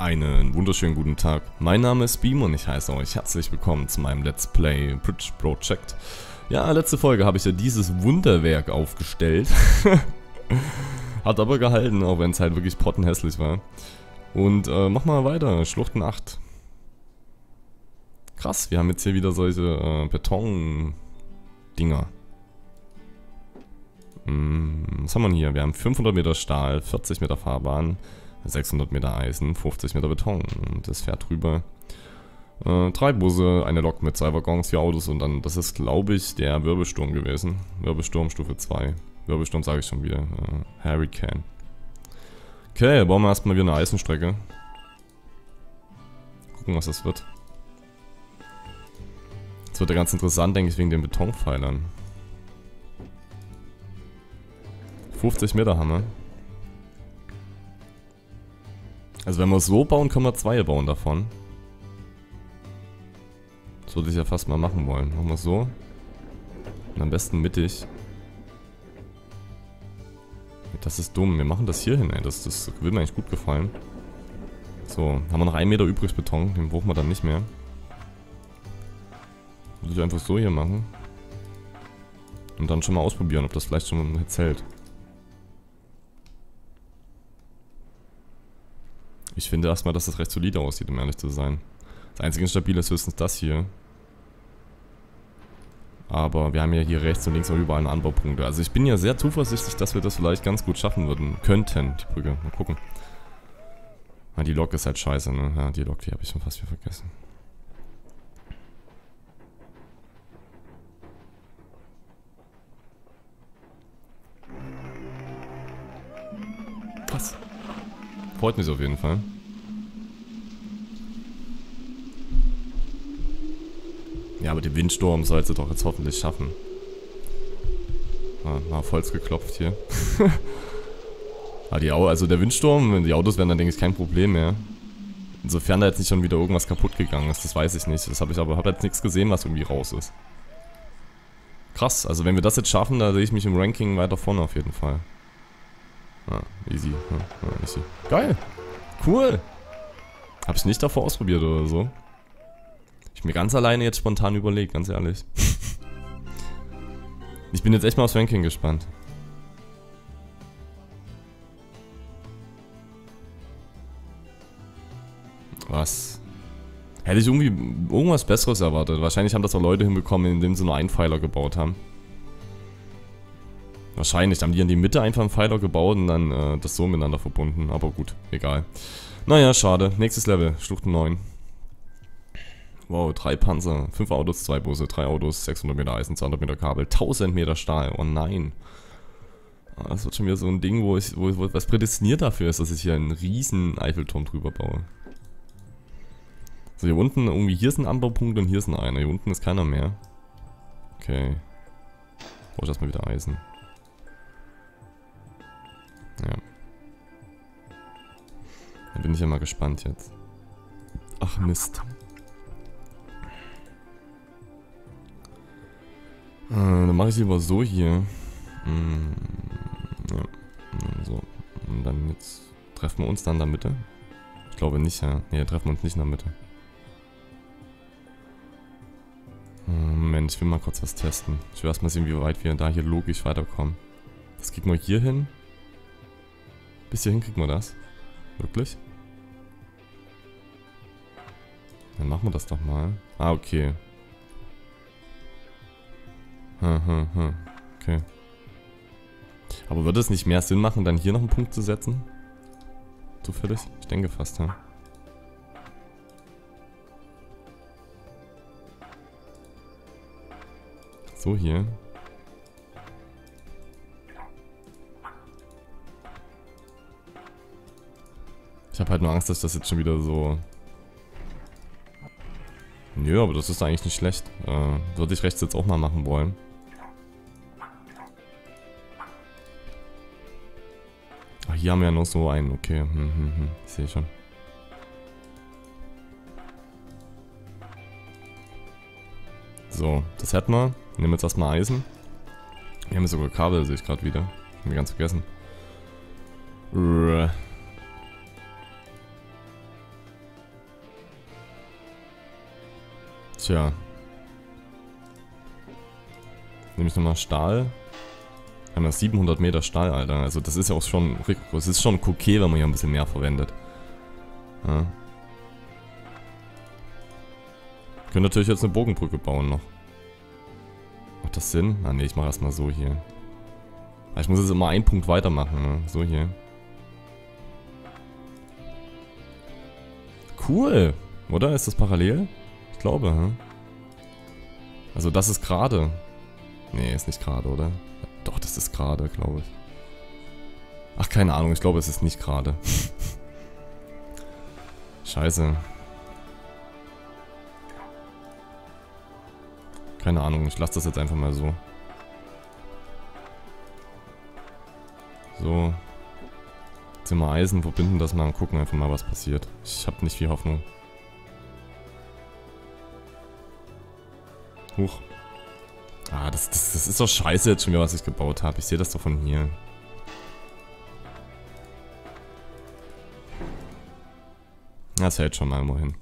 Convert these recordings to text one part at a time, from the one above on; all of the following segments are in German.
Einen wunderschönen guten Tag. Mein Name ist Beam und ich heiße euch herzlich willkommen zu meinem Let's Play Bridge Project. Ja, letzte Folge habe ich ja dieses Wunderwerk aufgestellt. Hat aber gehalten, auch wenn es halt wirklich pottenhässlich war. Und äh, mach mal weiter, Schluchten 8. Krass, wir haben jetzt hier wieder solche äh, Beton-Dinger. Hm, was haben wir hier? Wir haben 500 Meter Stahl, 40 Meter Fahrbahn, 600 Meter Eisen, 50 Meter Beton. Und das fährt drüber. Äh, drei Busse, eine Lok mit zwei Waggons, vier Autos und dann, das ist glaube ich der Wirbelsturm gewesen. Wirbelsturm Stufe 2. Wirbelsturm sage ich schon wieder. Äh, Hurricane. Okay, bauen wir erstmal wieder eine Eisenstrecke. Gucken, was das wird. Das wird ja ganz interessant, denke ich, wegen den Betonpfeilern. 50 Meter haben wir. Also wenn wir es so bauen, können wir zwei bauen davon. Das würde ich ja fast mal machen wollen. Machen wir es so. Und am besten mittig. Das ist dumm. Wir machen das hier hin, ey. Das, das will mir eigentlich gut gefallen. So, haben wir noch einen Meter übrig Beton. Den brauchen wir dann nicht mehr. Würde ich einfach so hier machen. Und dann schon mal ausprobieren, ob das vielleicht schon jetzt Ich finde erstmal, dass das recht solide aussieht, um ehrlich zu sein. Das einzige Stabile ist höchstens das hier. Aber wir haben ja hier rechts und links auch überall Anbaupunkte. Also ich bin ja sehr zuversichtlich, dass wir das vielleicht ganz gut schaffen würden. Könnten, die Brücke. Mal gucken. Ah, die Lok ist halt scheiße, ne? Ja, die Lok, die habe ich schon fast wieder vergessen. Freut mich auf jeden Fall. Ja, aber den Windsturm soll sie doch jetzt hoffentlich schaffen. Ah, mal auf Holz geklopft hier. ah, die Au also der Windsturm, die Autos wären dann, denke ich, kein Problem mehr. Insofern da jetzt nicht schon wieder irgendwas kaputt gegangen ist, das weiß ich nicht. Das habe ich aber hab jetzt nichts gesehen, was irgendwie raus ist. Krass, also wenn wir das jetzt schaffen, da sehe ich mich im Ranking weiter vorne auf jeden Fall. Ah, easy. Ah, easy. Geil. Cool. Hab ich nicht davor ausprobiert oder so. Ich mir ganz alleine jetzt spontan überlegt, ganz ehrlich. ich bin jetzt echt mal aufs Ranking gespannt. Was? Hätte ich irgendwie irgendwas Besseres erwartet. Wahrscheinlich haben das auch Leute hinbekommen, indem sie nur einen Pfeiler gebaut haben. Wahrscheinlich haben die in die Mitte einfach einen Pfeiler gebaut und dann äh, das so miteinander verbunden. Aber gut, egal. Naja, schade. Nächstes Level, Schluchten 9. Wow, drei Panzer, fünf Autos, zwei Busse, drei Autos, 600 Meter Eisen, 200 Meter Kabel, 1000 Meter Stahl. Oh nein. Ah, das wird schon wieder so ein Ding, wo ich, wo, wo was prädestiniert dafür ist, dass ich hier einen riesen Eiffelturm drüber baue. So, hier unten, irgendwie hier ist ein Anbaupunkt und hier ist ein einer. Hier unten ist keiner mehr. Okay. Brauche ich erstmal wieder Eisen. Ja. Da bin ich ja mal gespannt jetzt. Ach Mist. Äh, dann mache ich lieber so hier. Hm, ja. So. Und dann jetzt treffen wir uns dann in der Mitte. Ich glaube nicht, ja. Ne, treffen wir uns nicht in der Mitte. Moment, ich will mal kurz was testen. Ich will erstmal sehen, wie weit wir da hier logisch weiterkommen. Das kriegen wir hier hin. Bis hierhin kriegen wir das. Wirklich? Dann machen wir das doch mal. Ah, okay. Hm, hm, hm. Okay. Aber würde es nicht mehr Sinn machen, dann hier noch einen Punkt zu setzen? Zufällig? Ich denke fast, ja. So hier. Habe halt nur Angst, dass das jetzt schon wieder so... Nö, aber das ist eigentlich nicht schlecht. Äh, würde ich rechts jetzt auch mal machen wollen. hier haben wir ja noch so einen. Okay, hm, hm, hm. sehe schon. So, das hätten wir. Nehmen jetzt erstmal Eisen. Wir haben sogar Kabel, sehe ich gerade wieder. Haben wir ganz vergessen. Tja. Nehme ich nochmal Stahl. Wir haben ja 700 Meter Stahl, Alter. Also das ist ja auch schon... Es ist schon okay, wenn man hier ein bisschen mehr verwendet. Ja. Können natürlich jetzt eine Bogenbrücke bauen noch. Macht das Sinn? Ah ne, ich mache erstmal so hier. Ah, ich muss jetzt immer einen Punkt weitermachen, ne? So hier. Cool. Oder? Ist das parallel? Glaube, hm? Also das ist gerade. Nee, ist nicht gerade, oder? Doch, das ist gerade, glaube ich. Ach, keine Ahnung, ich glaube, es ist nicht gerade. Scheiße. Keine Ahnung, ich lasse das jetzt einfach mal so. So. Wir Eisen, verbinden das mal und gucken einfach mal, was passiert. Ich habe nicht viel Hoffnung. Huch. Ah, das, das, das ist doch scheiße jetzt schon wieder, was ich gebaut habe. Ich sehe das doch von hier. Das hält schon mal immerhin.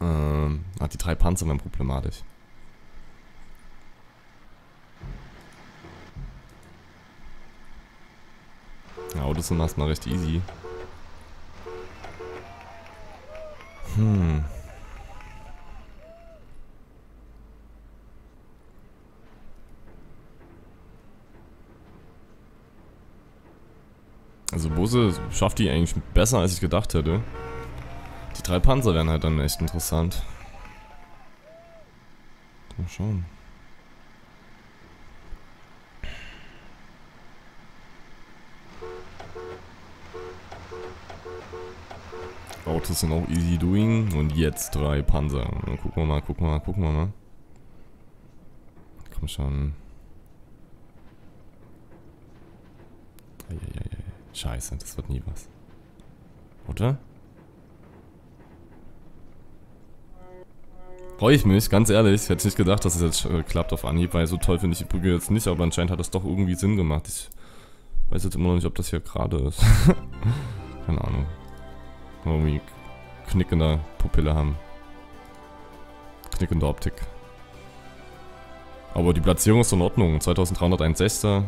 Ähm, ah, die drei Panzer werden problematisch. Ja, Autos sind erstmal recht easy. Hm. Also Bose schafft die eigentlich besser, als ich gedacht hätte. Die drei Panzer wären halt dann echt interessant. Mal schauen. Autos sind auch easy doing. Und jetzt drei Panzer. Gucken wir mal, gucken wir mal, gucken wir mal. Komm schon. Eieiei. Scheiße, das wird nie was. Oder? Freue ich mich, ganz ehrlich. Ich hätte nicht gedacht, dass es jetzt äh, klappt auf Anhieb, weil so toll finde ich die Brücke jetzt nicht, aber anscheinend hat das doch irgendwie Sinn gemacht. Ich weiß jetzt immer noch nicht, ob das hier gerade ist. Keine Ahnung. Irgendwie Knick Pupille haben. Knick Optik. Aber die Platzierung ist in Ordnung. 2361.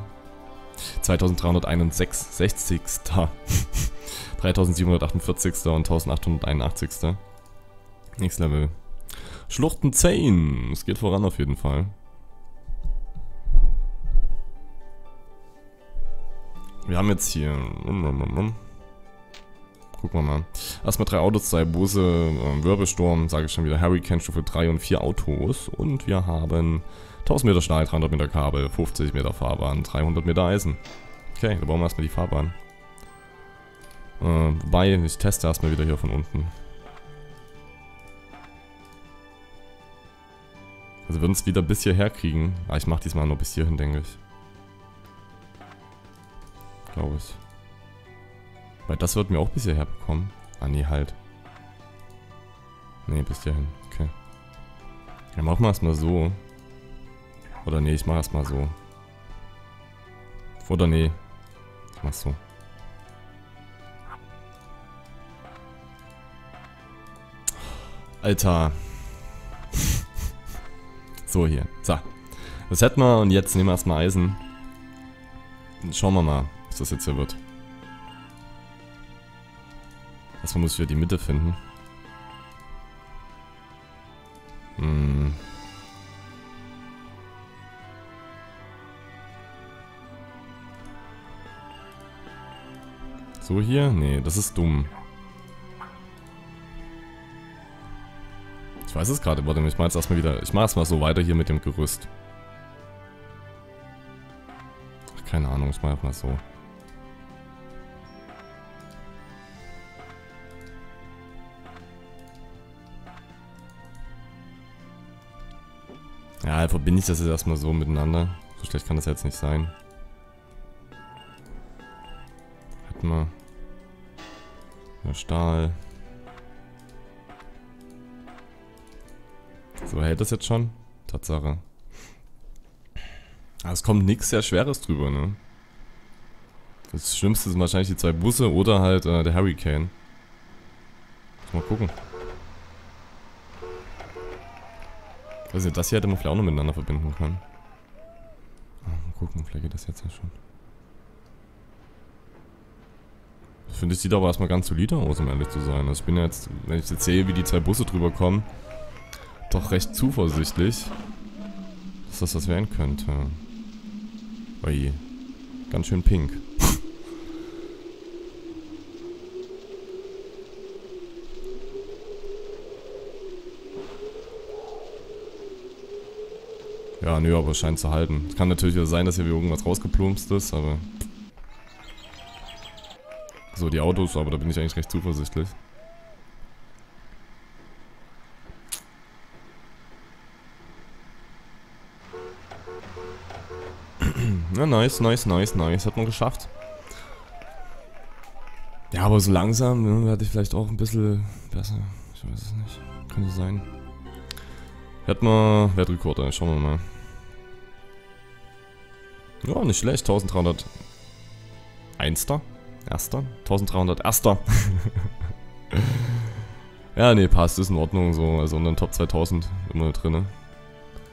2361. 3748. und 1881. Nächstes Level. Schluchten 10. Es geht voran auf jeden Fall. Wir haben jetzt hier... Gucken wir mal. Erstmal drei Autos, zwei Busse, äh, Wirbelsturm, sage ich schon wieder, Hurricane Stufe 3 und vier Autos. Und wir haben 1000 Meter Stahl, 300 Meter Kabel, 50 Meter Fahrbahn, 300 Meter Eisen. Okay, dann bauen wir erstmal die Fahrbahn. Äh, wobei, ich teste erstmal wieder hier von unten. Also würden es wieder bis hierher kriegen. Ah, ich mach diesmal nur bis hierhin, denke ich. Glaube ich. Weil das würden wir auch bis hierher bekommen. Ah, nee, halt. Nee, bis hierhin. Okay. Ja, machen wir erstmal so. Oder nee, ich mach erstmal so. Oder nee. Ich mach so. Alter. so, hier. So. Das hätten wir und jetzt nehmen wir erstmal Eisen. schauen wir mal, was das jetzt hier wird. Erstmal muss ich wieder die Mitte finden. Hm. So hier? Nee, das ist dumm. Ich weiß es gerade, warte mal, ich mach jetzt erstmal wieder. Ich mach erstmal so weiter hier mit dem Gerüst. Ach, keine Ahnung, ich mach einfach mal so. Ja, verbinde ich das jetzt erstmal so miteinander. So schlecht kann das jetzt nicht sein. Hätten wir. Ja, Stahl. So, hält das jetzt schon? Tatsache. Aber es kommt nichts sehr Schweres drüber, ne? Das Schlimmste sind wahrscheinlich die zwei Busse oder halt äh, der Hurricane. Mal gucken. Also das hier hätte man vielleicht auch noch miteinander verbinden können. Ah, mal gucken, vielleicht geht das jetzt ja schon. Ich finde, es sieht aber erstmal ganz solide aus, um ehrlich zu sein. Also ich bin ja jetzt, wenn ich jetzt sehe, wie die zwei Busse drüber kommen, doch recht zuversichtlich, dass das was werden könnte. Ui, ganz schön pink. Ja, nö, aber es scheint zu halten. Es kann natürlich sein, dass hier irgendwas rausgeplumpst ist, aber... So, die Autos, aber da bin ich eigentlich recht zuversichtlich. Ja, nice, nice, nice, nice. Hat man geschafft. Ja, aber so langsam ne, werde ich vielleicht auch ein bisschen besser. Ich weiß es nicht. Könnte sein. Hätten wir Wertrekorder, schauen wir mal. Ja, nicht schlecht. 1300 Einster? Erster? 1300 Erster. ja, nee, passt. Ist in Ordnung so. Also in den Top 2000 immer drin.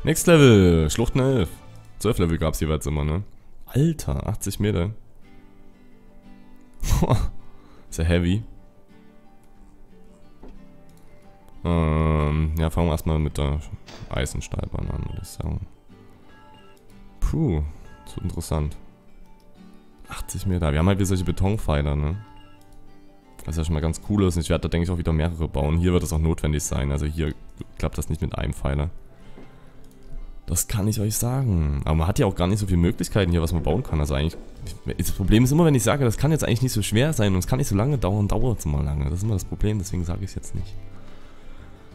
Next Level. Schluchten 11. 12 Level gab es jeweils immer, ne? Alter, 80 Meter. Sehr heavy. Ähm, ja, fangen wir erstmal mit der Eisenstahlbahn an, würde ich sagen. Puh, das wird interessant. 80 Meter. Wir haben halt wieder solche Betonpfeiler, ne? Was ja schon mal ganz cool ist. Ich werde da, denke ich, auch wieder mehrere bauen. Hier wird es auch notwendig sein. Also hier klappt das nicht mit einem Pfeiler. Das kann ich euch sagen. Aber man hat ja auch gar nicht so viele Möglichkeiten hier, was man bauen kann. Also eigentlich, das Problem ist immer, wenn ich sage, das kann jetzt eigentlich nicht so schwer sein und es kann nicht so lange dauern, dauert es immer lange. Das ist immer das Problem, deswegen sage ich es jetzt nicht.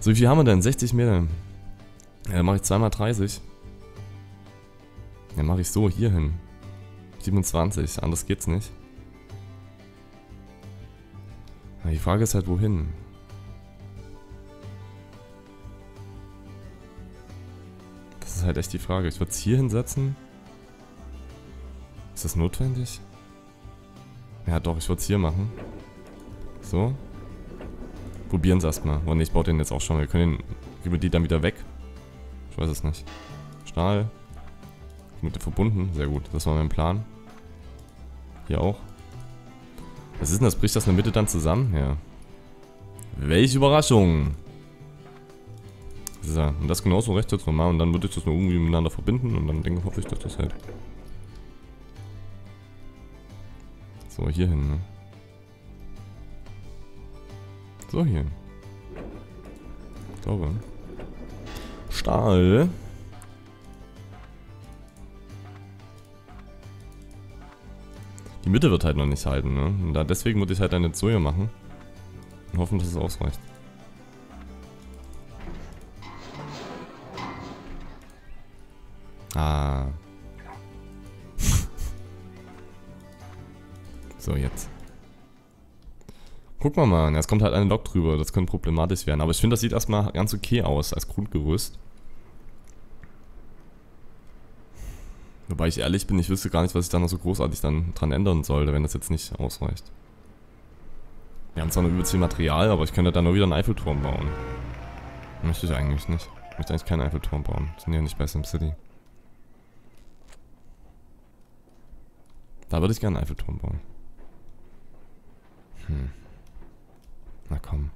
So, wie viel haben wir denn? 60 Meter. Ja, dann mache ich zweimal 30. Dann mache ich so hier hin. 27, anders geht's nicht. Ja, die Frage ist halt, wohin? Das ist halt echt die Frage. Ich würde es hier hinsetzen. Ist das notwendig? Ja doch, ich würde es hier machen. So. Probieren es erstmal. Oh ne, ich baue den jetzt auch schon. Wir können den, geben die dann wieder weg. Ich weiß es nicht. Stahl. Der verbunden. Sehr gut. Das war mein Plan. Hier auch. Was ist denn das? Bricht das in der Mitte dann zusammen? Ja. Welche Überraschung! So, und das genauso rechts jetzt nochmal und dann würde ich das nur irgendwie miteinander verbinden und dann denke hoffe ich, dass das hält. So, hier hin, ne? So, hier. Ich glaube. Stahl. Die Mitte wird halt noch nicht halten, ne? Und da, deswegen würde ich halt eine Zoe machen. Und hoffen, dass es ausreicht. Ah. so, jetzt. Gucken wir mal. Jetzt kommt halt eine Lok drüber. Das könnte problematisch werden. Aber ich finde, das sieht erstmal ganz okay aus als Grundgerüst. Wobei ich ehrlich bin, ich wüsste gar nicht, was ich da noch so großartig dann dran ändern sollte, wenn das jetzt nicht ausreicht. Wir haben zwar noch übelst viel Material, aber ich könnte dann nur wieder einen Eiffelturm bauen. Möchte ich eigentlich nicht. Ich möchte eigentlich keinen Eiffelturm bauen. Sind ja nicht bei SimCity. Da würde ich gerne einen Eiffelturm bauen. Hm. Na komm.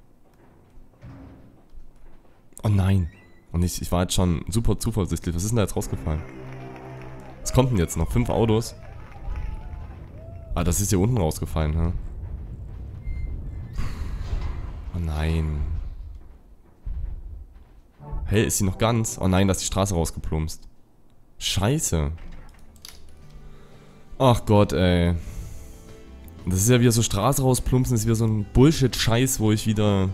Oh nein. Und ich, ich war jetzt schon super zuversichtlich. Was ist denn da jetzt rausgefallen? Was kommt denn jetzt noch? Fünf Autos? Ah, das ist hier unten rausgefallen, hä? Oh nein. Hey, ist sie noch ganz? Oh nein, da ist die Straße rausgeplumpst. Scheiße. Ach Gott, ey. Das ist ja wieder so Straße rausplumpsen, ist wieder so ein Bullshit-Scheiß, wo ich wieder...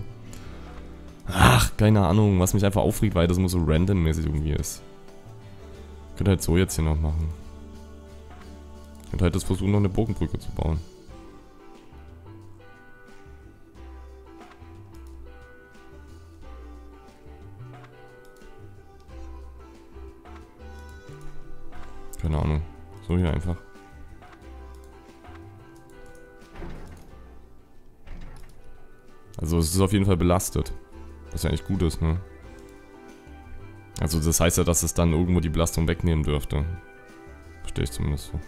Ach, keine Ahnung, was mich einfach aufregt, weil das immer so randommäßig irgendwie ist. Könnte halt so jetzt hier noch machen. Ich könnte halt das versuchen, noch eine Bogenbrücke zu bauen. Keine Ahnung. So hier einfach. Also es ist auf jeden Fall belastet. Was ja eigentlich gut ist, ne? Also das heißt ja, dass es dann irgendwo die Belastung wegnehmen dürfte. Verstehe ich zumindest so.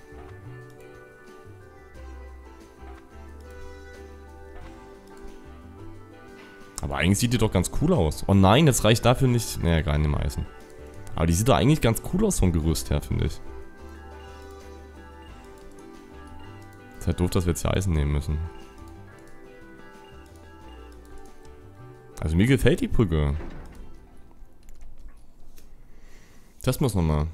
Aber eigentlich sieht die doch ganz cool aus. Oh nein, das reicht dafür nicht. Naja, gar nicht im Eisen. Aber die sieht doch eigentlich ganz cool aus vom Gerüst her, finde ich. Ist halt doof, dass wir jetzt hier Eisen nehmen müssen. Also mir gefällt die Brücke. Testen wir es nochmal.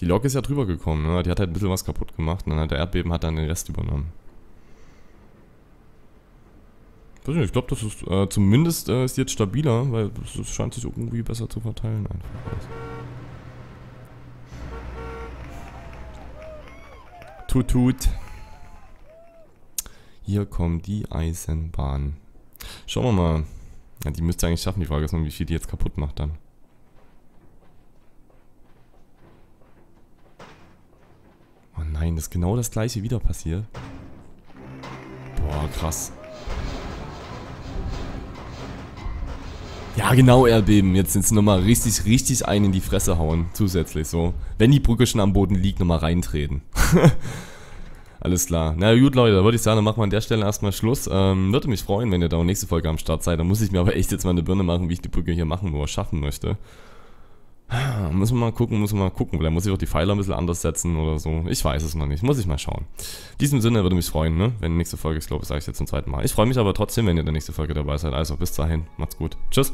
Die Lok ist ja drüber gekommen, ne? Die hat halt ein bisschen was kaputt gemacht und dann hat der Erdbeben hat dann den Rest übernommen. Weiß nicht, ich glaube, das ist äh, zumindest äh, ist jetzt stabiler, weil es scheint sich irgendwie besser zu verteilen einfach. Tut tut. Hier kommt die Eisenbahn. Schauen wir mal. Ja, die müsste eigentlich schaffen. Die Frage ist nur, wie viel die jetzt kaputt macht dann. Oh nein, das ist genau das gleiche wieder passiert. Boah, krass. Ja, genau, Erdbeben. Jetzt sind sie nochmal richtig, richtig ein in die Fresse hauen. Zusätzlich so. Wenn die Brücke schon am Boden liegt, nochmal reintreten. Alles klar. Na gut, Leute, da würde ich sagen, dann machen wir an der Stelle erstmal Schluss. Ähm, würde mich freuen, wenn ihr da nächste Folge am Start seid. Da muss ich mir aber echt jetzt mal eine Birne machen, wie ich die Brücke hier machen oder schaffen möchte. Muss man mal gucken, muss man mal gucken. Vielleicht muss ich auch die Pfeiler ein bisschen anders setzen oder so. Ich weiß es noch nicht. Muss ich mal schauen. In diesem Sinne würde mich freuen, ne? Wenn die nächste Folge ist, glaube ich, sage ich jetzt zum zweiten Mal. Ich freue mich aber trotzdem, wenn ihr in der nächsten Folge dabei seid. Also bis dahin, macht's gut. Tschüss.